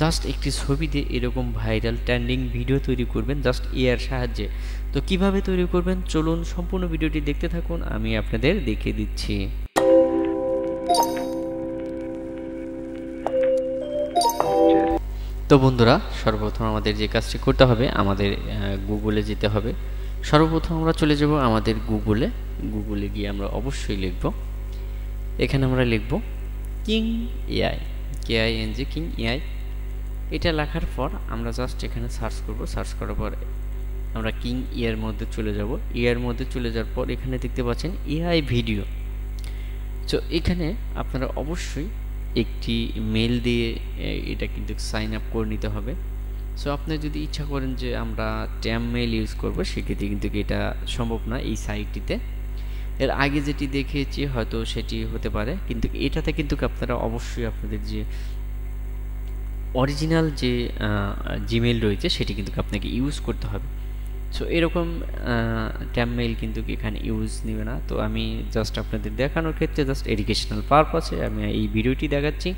Just একটি ছবি দিয়ে এরকম ভাইরাল ট্রেন্ডিং ভিডিও তৈরি করবেন, জাস্ট এআর সাহায্যে। তো কীভাবে তৈরি করবেন? চলুন সম্পূর্ণ ভিডিওটি দেখতে থাকুন, আমি আপনাদের দেখিয়ে দিচ্ছি। তো বন্ধুরা, সর্বপ্রথম আমাদের যে কাজটি করতে হবে, আমাদের গুগলে যেতে হবে। সর্বপ্রথম আমরা চলে যাব আমাদের গুগলে গুগলে গিয়ে আমরা অবশ্যই লিখব। এখানে আমরা লিখব king AI K I N G king AI এটা লেখার পর আমরা জাস্ট এখানে সার্চ করব। সার্চ করার পর আমরা কিং ইয়ার মধ্যে চলে যাব। ইয়ার মধ্যে চলে যাওয়ার পর এখানে দেখতে পাচ্ছেন এআই ভিডিও তো এখানে আপনারা অবশ্যই একটি মেল দিয়ে এটা কিন্তু সাইন আপ করে নিতে হবে। সো আপনি যদি ইচ্ছা করেন যে আমরা ট্যাম মেল ইউজ করব, সেক্ষেত্রে কিন্তু এটা সম্ভব না এই সাইটটিতে এর আগে যেটি দেখিয়েছি হয়তো সেটি হতে পারে। কিন্তু এটাতে কিন্তু আপনারা অবশ্যই আপনাদের যে অরিজিনাল যে জিমেল রয়েছে, সেটি কিন্তু আপনাকে ইউজ করতে হবে। সো এরকম ট্যাম মেইল কিন্তু এখানে ইউজ নেবে না। তো আমি জাস্ট আপনাদের দেখানোর ক্ষেত্রে জাস্ট এডুকেশনাল পারপাসে আমি এই ভিডিওটি দেখাচ্ছি।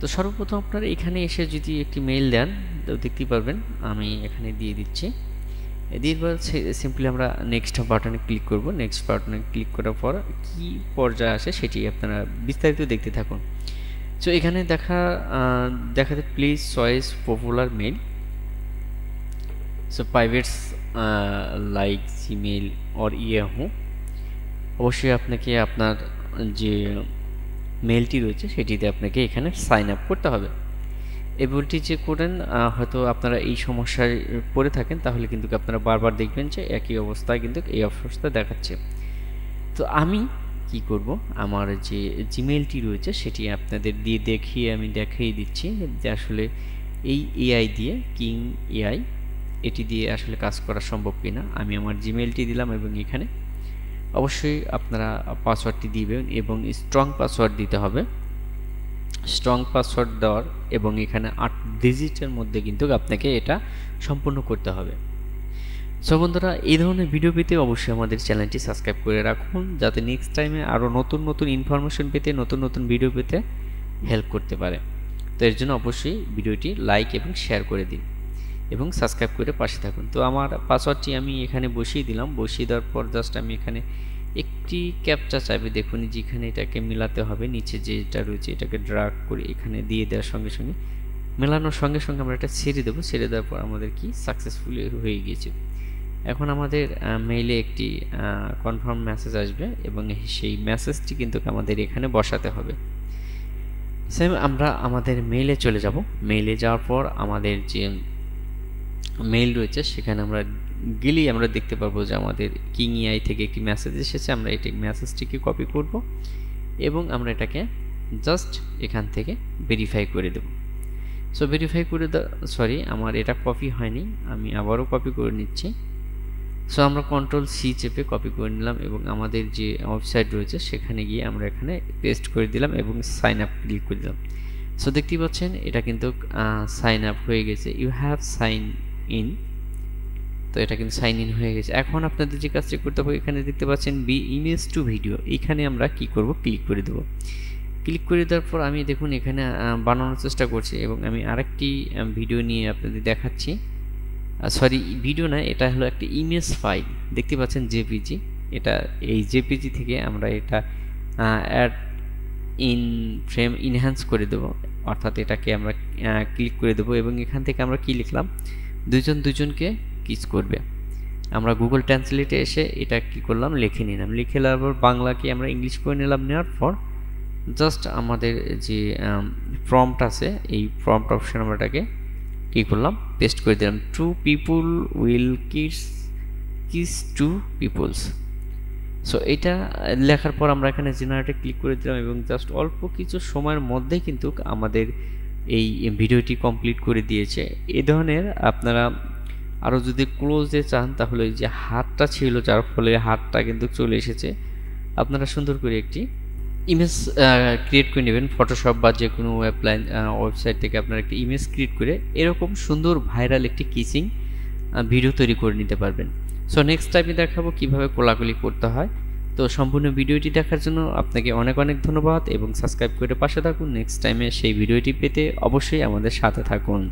তো সর্বপ্রথম আপনারা এখানে এসে যদি একটি মেইল দেন, তো দেখতেই পারবেন, আমি এখানে দিয়ে দিচ্ছি। দিয়ে পর সিম্পলি আমরা নেক্সট বাটনে ক্লিক করব। নেক্সট বাটনে ক্লিক করার পর কী পর্যায়ে আসে সেটি আপনারা বিস্তারিত দেখতে থাকুন। সো এখানে দেখা দেখাতে please choice popular mail so privates like Gmail or Yahoo অবশ্যই আপনাকে আপনার যে মেলটি রয়েছে সেটিতে আপনাকে এখানে সাইন আপ করতে হবে। এই বলটি যে করেন হয়তো আপনারা এই সমস্যায় পড়ে থাকেন, তাহলে কিন্তু আপনারা বারবার দেখবেন যে একই অবস্থায় কিন্তু এই অবস্থা দেখাচ্ছে। তো আমি কি করব? আমার যে জিমেলটি রয়েছে সেটি আপনাদের দিয়ে দেখিয়ে আমি দেখিয়ে দিচ্ছি যে আসলে এই এআই দিয়ে কিং এআই এটি দিয়ে আসলে কাজ করা সম্ভব কিনা। আমি আমার জিমেলটি দিলাম এবং এখানে অবশ্যই আপনারা পাসওয়ার্ডটি দিবেন এবং স্ট্রং পাসওয়ার্ড দিতে হবে। স্ট্রং পাসওয়ার্ড দেওয়ার এবং এখানে আট ডিজিটের মধ্যে কিন্তু আপনাকে এটা সম্পূর্ণ করতে হবে। সো বন্ধুরা, এই ধরনের ভিডিও পেতে অবশ্যই আমাদের চ্যানেলটি সাবস্ক্রাইব করে রাখুন, যাতে নেক্সট টাইমে আরও নতুন নতুন ইনফরমেশন পেতে, নতুন নতুন ভিডিও পেতে হেল্প করতে পারে। তো এর জন্য অবশ্যই ভিডিওটি লাইক এবং শেয়ার করে দিন এবং সাবস্ক্রাইব করে পাশে থাকুন। তো আমার পাসওয়ার্ডটি আমি এখানে বসিয়ে দিলাম। বসিয়ে দেওয়ার পর জাস্ট আমি এখানে একটি ক্যাপচা চাইবে। দেখুন যেখানে এটাকে মেলাতে হবে। নিচে যেটা রয়েছে, এটাকে ড্রাগ করে এখানে দিয়ে দেওয়ার সঙ্গে সঙ্গে, মেলানোর সঙ্গে সঙ্গে আমরা এটা ছেড়ে দেবো। ছেড়ে দেওয়ার পর আমাদের কি সাকসেসফুলি হয়ে গিয়েছে। এখন আমাদের মেইলে একটি কনফার্ম মেসেজ আসবে এবং সেই মেসেজটি কিন্তু আমাদের এখানে বসাতে হবে। সেম আমরা আমাদের মেইলে চলে যাব। মেইলে যাওয়ার পর আমাদের যে মেইল রয়েছে, সেখানে আমরা গেলেই আমরা দেখতে পারব যে আমাদের কিং আই থেকে একটি মেসেজ এসেছে। আমরা এটি মেসেজটিকে কপি করব এবং আমরা এটাকে জাস্ট এখান থেকে ভেরিফাই করে দেব। সো ভেরিফাই করে সরি আমার এটা কপি হয়নি। আমি আবারও কপি করে নিচ্ছি। সো আমরা কন্ট্রোল সি চেপে কপি করে নিলাম এবং আমাদের যে ওয়েবসাইট রয়েছে, সেখানে গিয়ে আমরা এখানে পেস্ট করে দিলাম এবং সাইন আপ ক্লিক করে দিলাম। সো দেখতেই পাচ্ছেন, এটা কিন্তু সাইন আপ হয়ে গেছে। ইউ হ্যাভ সাইন ইন তো এটা কিন্তু সাইন ইন হয়ে গেছে। এখন আপনাদের যে কাজটি করতে হবে, এখানে দেখতে পাচ্ছেন বি ইমেজ টু ভিডিও এখানে আমরা কি করব? ক্লিক করে দেবো। ক্লিক করে দেওয়ার পর আমি দেখুন, এখানে বানানোর চেষ্টা করছি এবং আমি আরেকটি ভিডিও নিয়ে আপনাদের দেখাচ্ছি। সরি ভিডিও না, এটা হলো একটা ইমেজ ফাইল দেখতে পাচ্ছেন জেপিজি এটা এই জেপিজি থেকে আমরা এটা অ্যাড ইন ফ্রেম ইনহ্যান্স করে দেব। অর্থাৎ এটাকে আমরা ক্লিক করে দেবো এবং এখান থেকে আমরা কি লিখলাম? দুজন দুজনকে কিস করবে। আমরা গুগল ট্রান্সলেটে এসে এটা কি করলাম? লিখে নিলাম। লিখে নেওয়ার পর বাংলাকে আমরা ইংলিশ করে নিলাম। নেওয়ার পর জাস্ট আমাদের যে প্রম্পট আছে, এই প্রম্পট অপশন আমরা এটাকে কী করলাম? পেস্ট করে দিলাম। To people will kiss kiss to peoples so এটা লেখার পর আমরা এখানে জেনারেটে ক্লিক করে দিলাম এবং জাস্ট অল্প কিছু সময়ের মধ্যেই কিন্তু আমাদের এই ভিডিওটি কমপ্লিট করে দিয়েছে। এ ধরনের আপনারা আরও যদি ক্লোজে চান, তাহলে যে হাতটা ছিল, যার ফলে হাতটা কিন্তু চলে এসেছে। আপনারা সুন্দর করে একটি ইমেজ ক্রিয়েট করে নেবেন ফটোশপ বা যে কোনো অ্যাপ্লাইন ওয়েবসাইট থেকে আপনার একটি ইমেজ ক্রিয়েট করে এরকম সুন্দর ভাইরাল একটি কিসিং ভিডিও তৈরি করে নিতে পারবেন। সো নেক্সট টাইমে দেখাবো কীভাবে কোলাকুলি করতে হয়। তো, সম্পূর্ণ ভিডিওটি দেখার জন্য আপনাকে অনেক অনেক ধন্যবাদ এবং সাবস্ক্রাইব করে পাশে থাকুন। নেক্সট টাইমে সেই ভিডিওটি পেতে অবশ্যই আমাদের সাথে থাকুন।